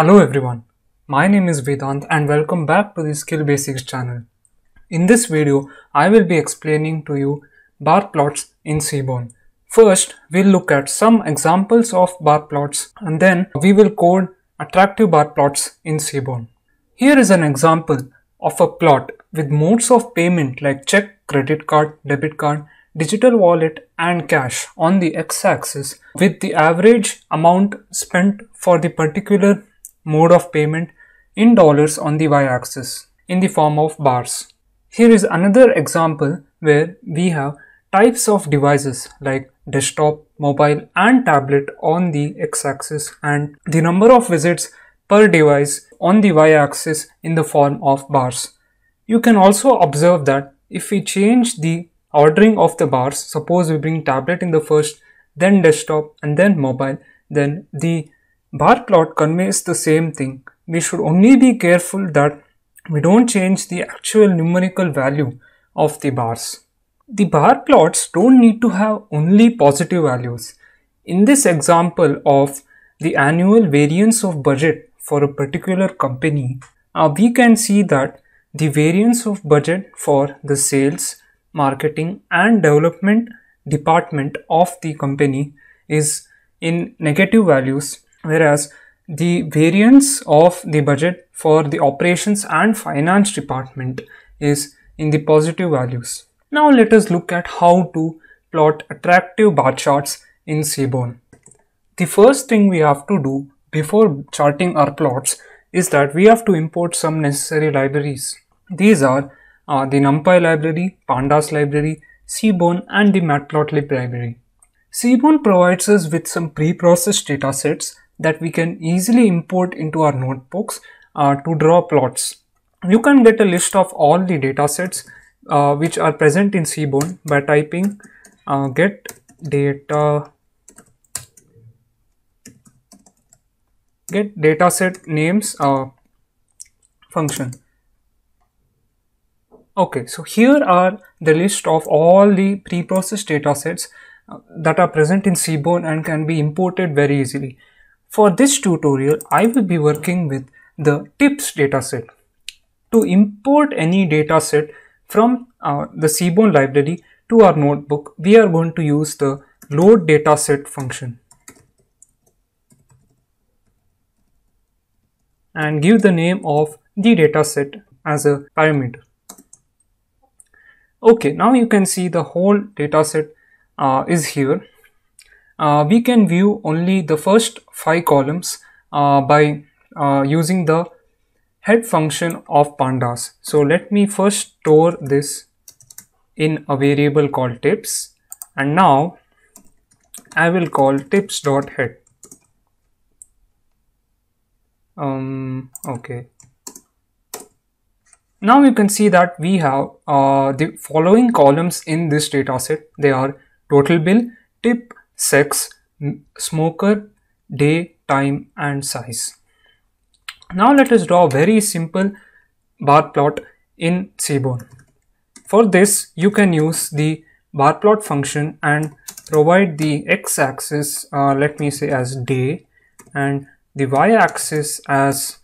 Hello everyone, my name is Vedanth and welcome back to the Skill Basics channel. In this video, I will be explaining to you bar plots in Seaborn. First, we'll look at some examples of bar plots and then we will code attractive bar plots in Seaborn. Here is an example of a plot with modes of payment like check, credit card, debit card, digital wallet and cash on the x-axis with the average amount spent for the particular mode of payment in dollars on the y-axis in the form of bars. Here is another example where we have types of devices like desktop, mobile and tablet on the x-axis and the number of visits per device on the y-axis in the form of bars. You can also observe that if we change the ordering of the bars, suppose we bring tablet in the first, then desktop and then mobile, then the bar plot conveys the same thing. We should only be careful that we don't change the actual numerical value of the bars. The bar plots don't need to have only positive values. In this example of the annual variance of budget for a particular company, uh, we can see that the variance of budget for the sales, marketing and development department of the company is in negative values whereas the variance of the budget for the operations and finance department is in the positive values. Now let us look at how to plot attractive bar charts in Seaborn. The first thing we have to do before charting our plots is that we have to import some necessary libraries. These are uh, the NumPy library, Pandas library, Seaborn and the Matplotlib library. Seaborn provides us with some pre-processed datasets that we can easily import into our notebooks uh, to draw plots. You can get a list of all the datasets uh, which are present in Seaborn by typing uh, get data get dataset names uh, function Okay, so here are the list of all the pre-processed datasets uh, that are present in Seaborn and can be imported very easily. For this tutorial, I will be working with the tips dataset. To import any dataset from uh, the Seaborn library to our notebook, we are going to use the load dataset function. and give the name of the dataset as a parameter. Okay, now you can see the whole dataset uh, is here. Uh, we can view only the first five columns uh, by uh, using the head function of pandas. So let me first store this in a variable called tips and now I will call tips.head. Um, okay, now you can see that we have uh, the following columns in this dataset. They are total bill, tip, sex, smoker, day, time and size. Now let us draw a very simple bar plot in Seaborn. For this you can use the bar plot function and provide the x-axis uh, let me say as day and the y-axis as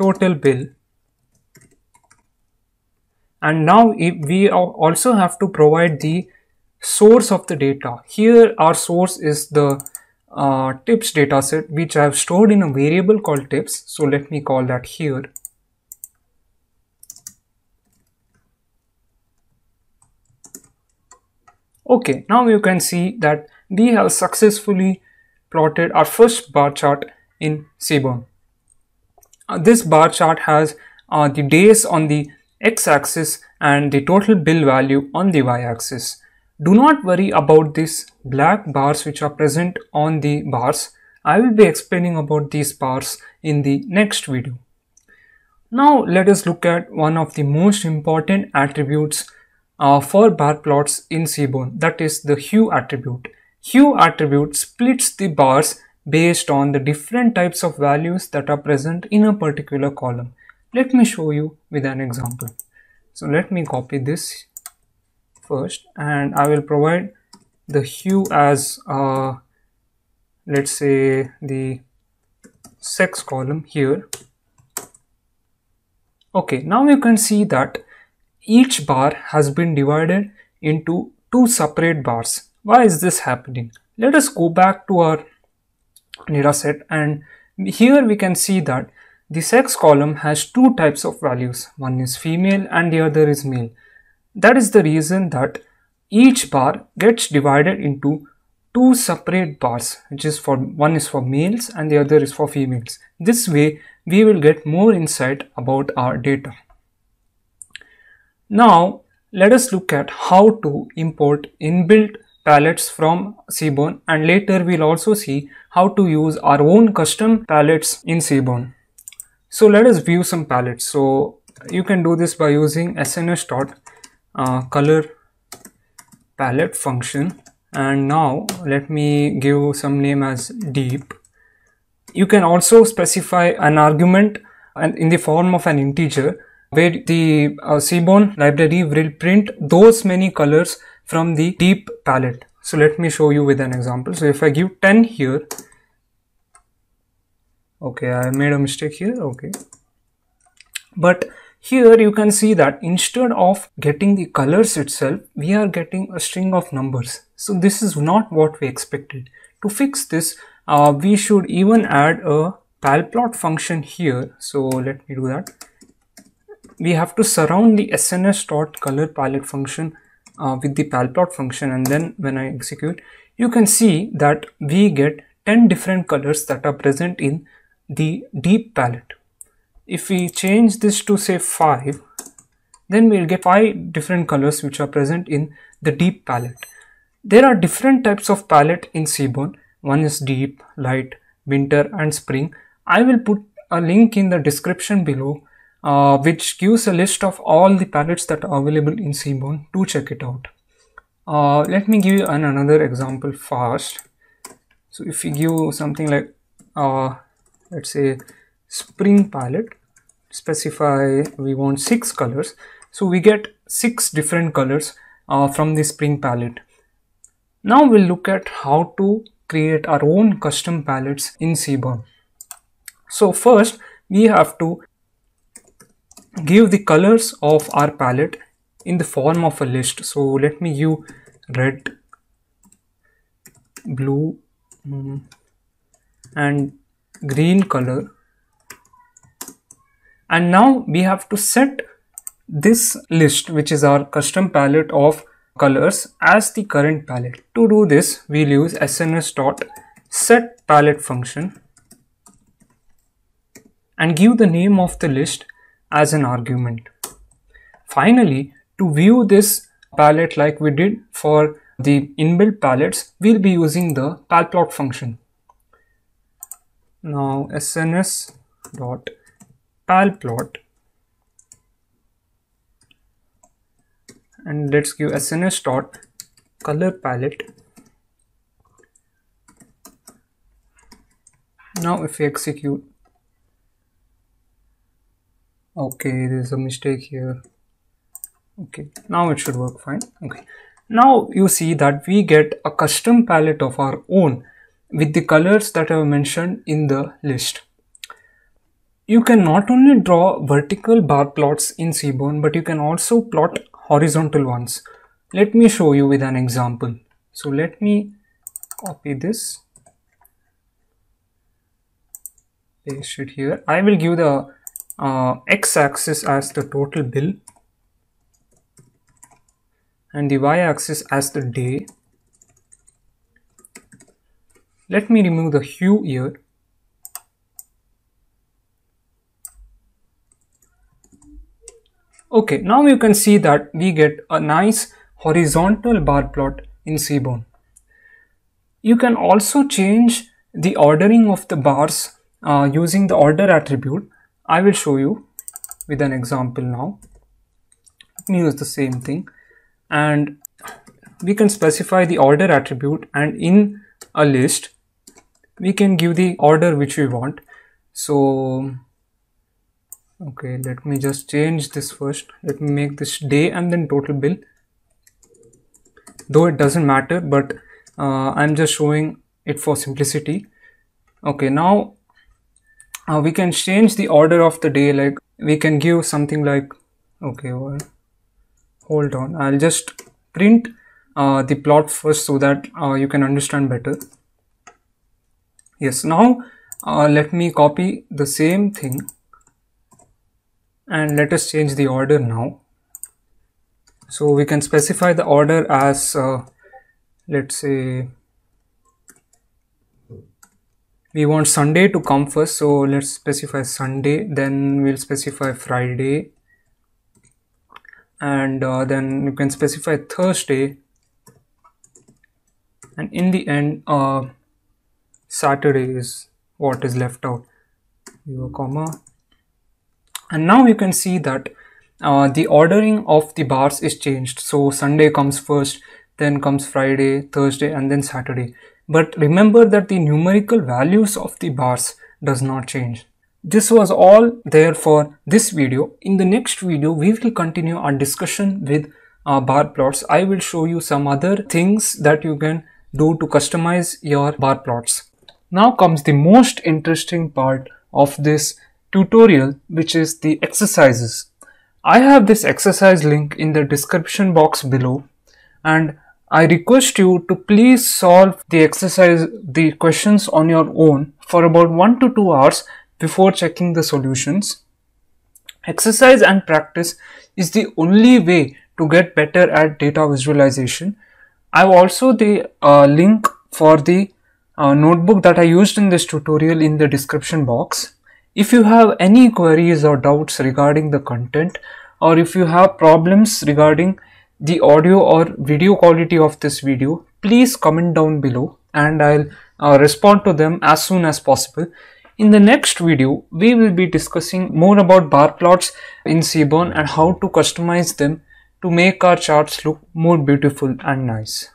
total bill and now we also have to provide the source of the data here our source is the uh, tips dataset which I have stored in a variable called tips so let me call that here okay now you can see that we have successfully plotted our first bar chart in Seaborn. Uh, this bar chart has uh, the days on the x-axis and the total bill value on the y-axis. Do not worry about these black bars which are present on the bars. I will be explaining about these bars in the next video. Now let us look at one of the most important attributes uh, for bar plots in Seaborn that is the hue attribute. Hue attribute splits the bars based on the different types of values that are present in a particular column. Let me show you with an example. So let me copy this first and I will provide the hue as uh, let's say the sex column here. Okay now you can see that each bar has been divided into two separate bars. Why is this happening? Let us go back to our data set and here we can see that the sex column has two types of values. One is female and the other is male that is the reason that each bar gets divided into two separate bars which is for one is for males and the other is for females this way we will get more insight about our data now let us look at how to import inbuilt palettes from Seaborn and later we'll also see how to use our own custom palettes in Seaborn. So let us view some palettes. So you can do this by using sns uh, color palette function and now let me give some name as deep. You can also specify an argument and in the form of an integer where the uh, Seaborn library will print those many colors from the deep palette. So let me show you with an example. So if I give 10 here, okay, I made a mistake here, okay. But here you can see that instead of getting the colors itself, we are getting a string of numbers. So this is not what we expected. To fix this, uh, we should even add a palplot function here. So let me do that. We have to surround the sns dot color palette function uh, with the palplot function and then when I execute you can see that we get 10 different colors that are present in the deep palette. If we change this to say 5 then we'll get 5 different colors which are present in the deep palette. There are different types of palette in Seaborn. One is deep, light, winter and spring. I will put a link in the description below uh, which gives a list of all the palettes that are available in Seaborn to check it out. Uh, let me give you an another example fast. So if we give something like, uh, let's say spring palette, specify we want six colors. So we get six different colors uh, from the spring palette. Now we'll look at how to create our own custom palettes in Seaborn. So first we have to give the colors of our palette in the form of a list so let me use red blue mm, and green color and now we have to set this list which is our custom palette of colors as the current palette to do this we'll use sns dot set palette function and give the name of the list as an argument. Finally, to view this palette like we did for the inbuilt palettes, we'll be using the palplot function. Now sns dot palplot and let's give sns dot color palette. Now if we execute. Okay there's a mistake here. Okay now it should work fine. Okay. Now you see that we get a custom palette of our own with the colors that I have mentioned in the list. You can not only draw vertical bar plots in Seaborn, but you can also plot horizontal ones. Let me show you with an example. So let me copy this, paste it here. I will give the uh, x-axis as the total bill and the y-axis as the day. Let me remove the hue here. Okay, now you can see that we get a nice horizontal bar plot in Seaborn. You can also change the ordering of the bars uh, using the order attribute I will show you with an example now. Let me use the same thing and we can specify the order attribute and in a list we can give the order which we want. So okay let me just change this first. Let me make this day and then total bill. Though it doesn't matter but uh, I'm just showing it for simplicity. Okay now uh, we can change the order of the day like we can give something like okay well, hold on. I'll just print uh, the plot first so that uh, you can understand better. Yes now uh, let me copy the same thing and let us change the order now. So we can specify the order as uh, let's say we want Sunday to come first. So let's specify Sunday then we'll specify Friday. And uh, then you can specify Thursday. And in the end uh, Saturday is what is left out. A comma and now you can see that uh, the ordering of the bars is changed. So Sunday comes first then comes Friday Thursday and then Saturday. But remember that the numerical values of the bars does not change. This was all there for this video. In the next video we will continue our discussion with uh, bar plots. I will show you some other things that you can do to customize your bar plots. Now comes the most interesting part of this tutorial which is the exercises. I have this exercise link in the description box below and I request you to please solve the exercise, the questions on your own for about 1 to 2 hours before checking the solutions. Exercise and practice is the only way to get better at data visualization. I've also the uh, link for the uh, notebook that I used in this tutorial in the description box. If you have any queries or doubts regarding the content or if you have problems regarding the audio or video quality of this video, please comment down below and I'll uh, respond to them as soon as possible. In the next video, we will be discussing more about bar plots in Seaborn and how to customize them to make our charts look more beautiful and nice.